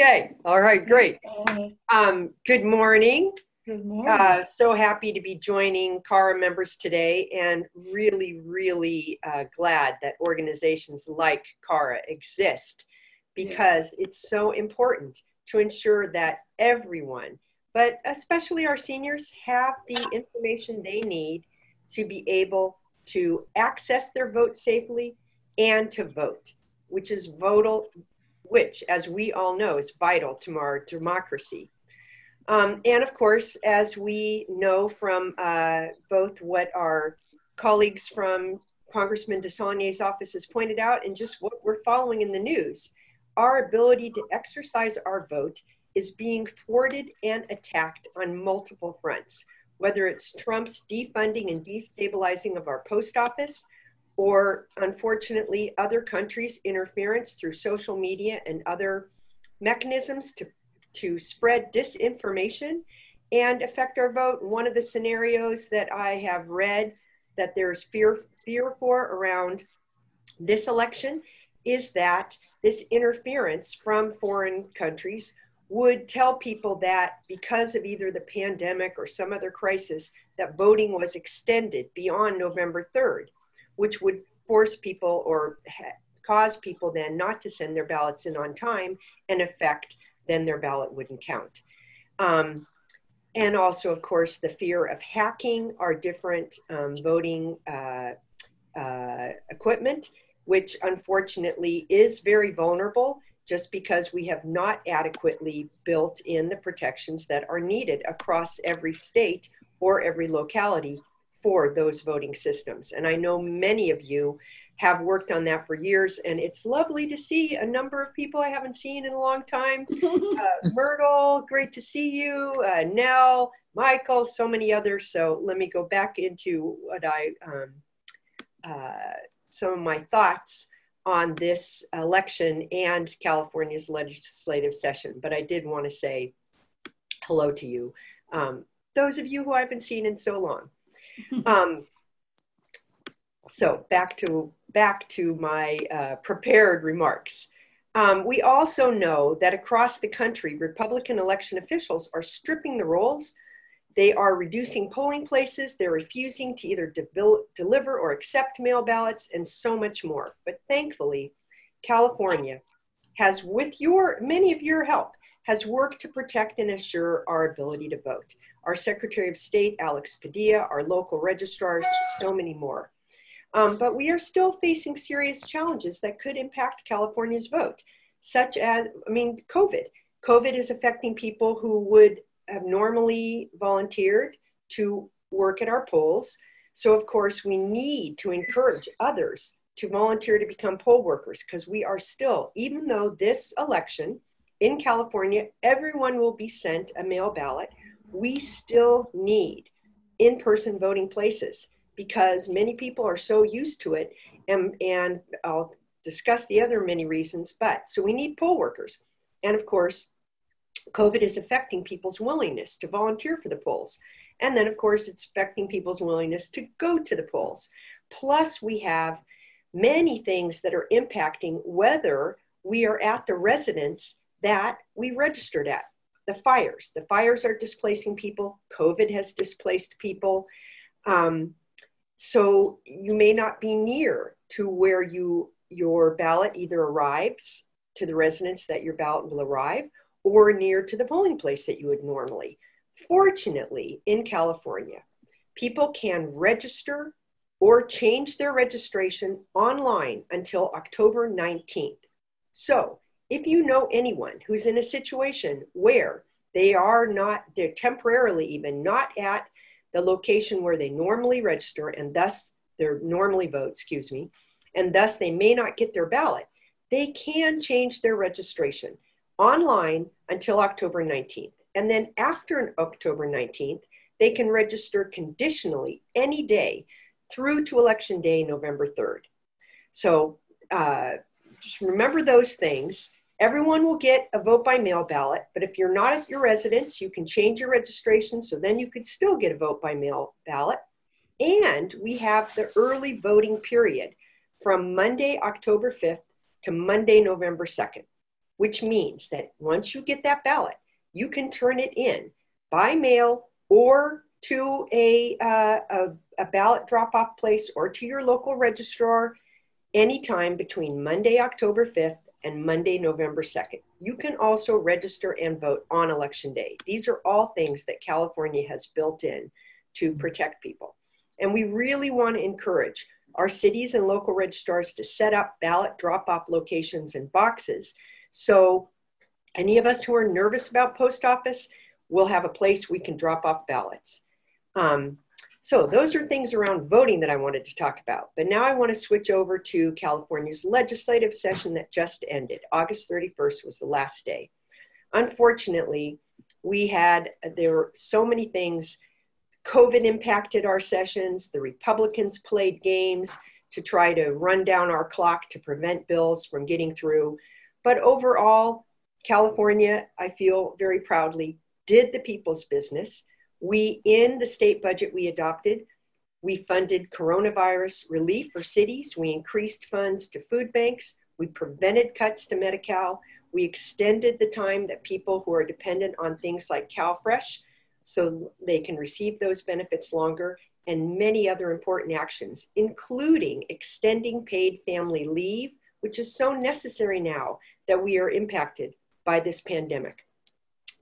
Okay, all right, great. Um, good morning. Good morning. Uh, so happy to be joining CARA members today and really, really uh, glad that organizations like CARA exist because it's so important to ensure that everyone, but especially our seniors, have the information they need to be able to access their vote safely and to vote, which is vital, which, as we all know, is vital to our democracy. Um, and of course, as we know from uh, both what our colleagues from Congressman DeSaulnier's office has pointed out and just what we're following in the news, our ability to exercise our vote is being thwarted and attacked on multiple fronts, whether it's Trump's defunding and destabilizing of our post office, or unfortunately, other countries' interference through social media and other mechanisms to, to spread disinformation and affect our vote. One of the scenarios that I have read that there's fear, fear for around this election is that this interference from foreign countries would tell people that because of either the pandemic or some other crisis, that voting was extended beyond November 3rd which would force people or ha- cause people then not to send their ballots in on time and affect then their ballot wouldn't count. Um, and also, of course, the fear of hacking our different um, voting uh, uh, equipment, which unfortunately is very vulnerable just because we have not adequately built in the protections that are needed across every state or every locality for those voting systems. And I know many of you have worked on that for years, and it's lovely to see a number of people I haven't seen in a long time. Uh, Myrtle, great to see you. Uh, Nell, Michael, so many others. So let me go back into what I, um, uh, some of my thoughts on this election and California's legislative session. But I did want to say hello to you. Um, those of you who I haven't seen in so long. um, so back to back to my uh, prepared remarks. Um, we also know that across the country, Republican election officials are stripping the rolls. They are reducing polling places. They're refusing to either de- deliver or accept mail ballots, and so much more. But thankfully, California has, with your many of your help, has worked to protect and assure our ability to vote our Secretary of State, Alex Padilla, our local registrars, so many more. Um, but we are still facing serious challenges that could impact California's vote, such as, I mean, COVID. COVID is affecting people who would have normally volunteered to work at our polls. So, of course, we need to encourage others to volunteer to become poll workers because we are still, even though this election in California, everyone will be sent a mail ballot we still need in person voting places because many people are so used to it. And, and I'll discuss the other many reasons, but so we need poll workers. And of course, COVID is affecting people's willingness to volunteer for the polls. And then, of course, it's affecting people's willingness to go to the polls. Plus, we have many things that are impacting whether we are at the residence that we registered at the fires. The fires are displacing people. COVID has displaced people. Um, so you may not be near to where you your ballot either arrives to the residence that your ballot will arrive or near to the polling place that you would normally. Fortunately, in California, people can register or change their registration online until October 19th. So if you know anyone who's in a situation where they are not, they're temporarily even not at the location where they normally register and thus they're normally vote, excuse me, and thus they may not get their ballot, they can change their registration online until October 19th. And then after October 19th, they can register conditionally any day through to election day, November 3rd. So uh, just remember those things. Everyone will get a vote by mail ballot, but if you're not at your residence, you can change your registration so then you could still get a vote by mail ballot. And we have the early voting period from Monday, October 5th to Monday, November 2nd. which means that once you get that ballot, you can turn it in by mail or to a, uh, a, a ballot drop off place or to your local registrar anytime between Monday, October 5th and Monday, November 2nd. You can also register and vote on election day. These are all things that California has built in to protect people. And we really want to encourage our cities and local registrars to set up ballot drop off locations and boxes. So, any of us who are nervous about post office will have a place we can drop off ballots. Um, so, those are things around voting that I wanted to talk about. But now I want to switch over to California's legislative session that just ended. August 31st was the last day. Unfortunately, we had, there were so many things COVID impacted our sessions. The Republicans played games to try to run down our clock to prevent bills from getting through. But overall, California, I feel very proudly, did the people's business. We, in the state budget we adopted, we funded coronavirus relief for cities. We increased funds to food banks. We prevented cuts to Medi Cal. We extended the time that people who are dependent on things like CalFresh so they can receive those benefits longer, and many other important actions, including extending paid family leave, which is so necessary now that we are impacted by this pandemic.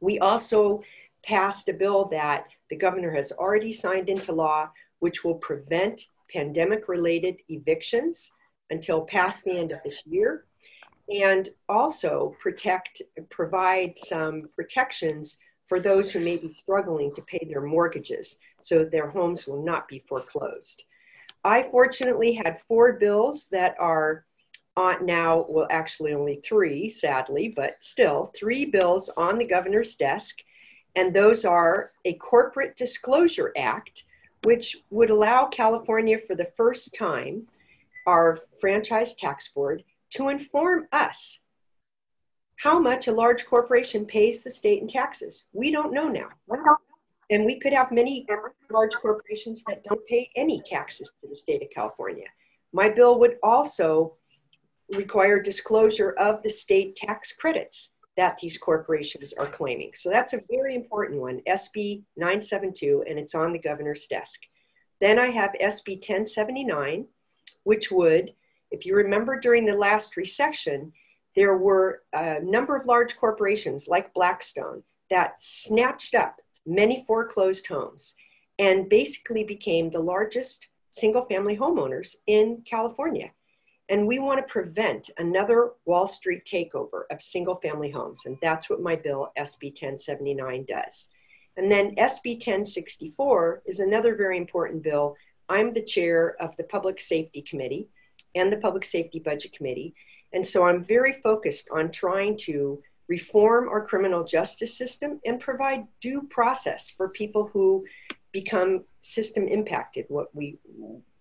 We also passed a bill that the governor has already signed into law, which will prevent pandemic related evictions until past the end of this year and also protect provide some protections for those who may be struggling to pay their mortgages so their homes will not be foreclosed. I fortunately had four bills that are on now, well, actually only three, sadly, but still three bills on the governor's desk. And those are a Corporate Disclosure Act, which would allow California for the first time, our franchise tax board, to inform us how much a large corporation pays the state in taxes. We don't know now. And we could have many large corporations that don't pay any taxes to the state of California. My bill would also require disclosure of the state tax credits that these corporations are claiming. So that's a very important one, SB 972, and it's on the governor's desk. Then I have SB 1079, which would, if you remember during the last recession, there were a number of large corporations like Blackstone that snatched up many foreclosed homes and basically became the largest single family homeowners in California. And we want to prevent another Wall Street takeover of single family homes. And that's what my bill, SB 1079, does. And then SB 1064 is another very important bill. I'm the chair of the Public Safety Committee and the Public Safety Budget Committee. And so I'm very focused on trying to reform our criminal justice system and provide due process for people who become system impacted what we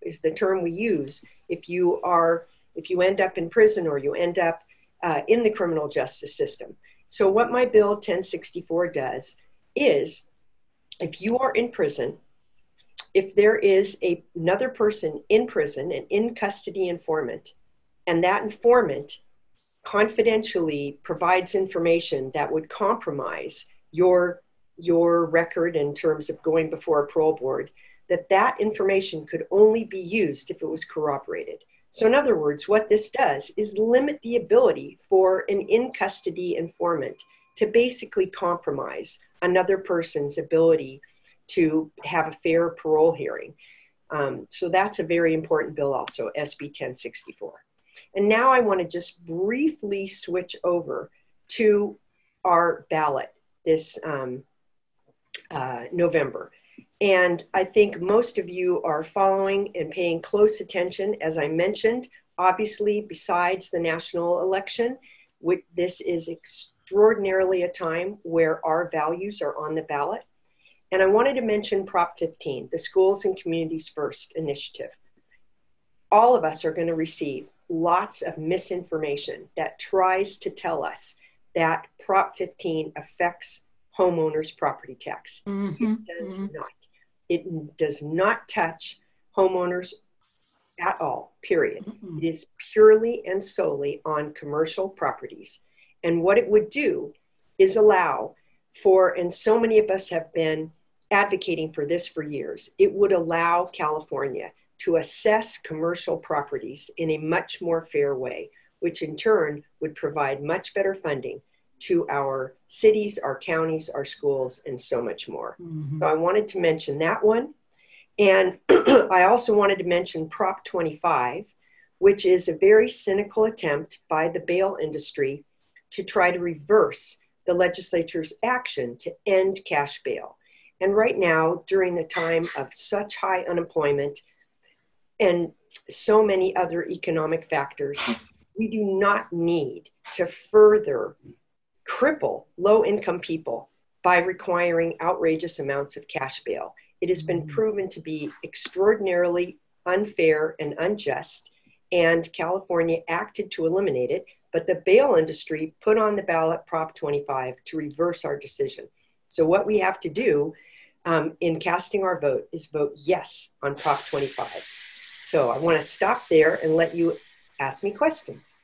is the term we use if you are if you end up in prison or you end up uh, in the criminal justice system. So what my bill 1064 does is if you are in prison if there is a, another person in prison an in custody informant and that informant confidentially provides information that would compromise your your record in terms of going before a parole board that that information could only be used if it was corroborated so in other words what this does is limit the ability for an in custody informant to basically compromise another person's ability to have a fair parole hearing um, so that's a very important bill also sb 1064 and now I want to just briefly switch over to our ballot this um, uh, November. And I think most of you are following and paying close attention. As I mentioned, obviously, besides the national election, this is extraordinarily a time where our values are on the ballot. And I wanted to mention Prop 15, the Schools and Communities First initiative. All of us are going to receive lots of misinformation that tries to tell us that Prop 15 affects homeowners' property tax. Mm-hmm. It does mm-hmm. not. It does not touch homeowners at all, period. Mm-hmm. It is purely and solely on commercial properties. And what it would do is allow for, and so many of us have been advocating for this for years, it would allow California to assess commercial properties in a much more fair way, which in turn would provide much better funding to our cities, our counties, our schools, and so much more. Mm-hmm. So I wanted to mention that one. And I also wanted to mention Prop 25, which is a very cynical attempt by the bail industry to try to reverse the legislature's action to end cash bail. And right now, during the time of such high unemployment and so many other economic factors, we do not need to further cripple low income people by requiring outrageous amounts of cash bail. It has been mm-hmm. proven to be extraordinarily unfair and unjust, and California acted to eliminate it. But the bail industry put on the ballot Prop 25 to reverse our decision. So, what we have to do um, in casting our vote is vote yes on Prop 25. So, I want to stop there and let you ask me questions.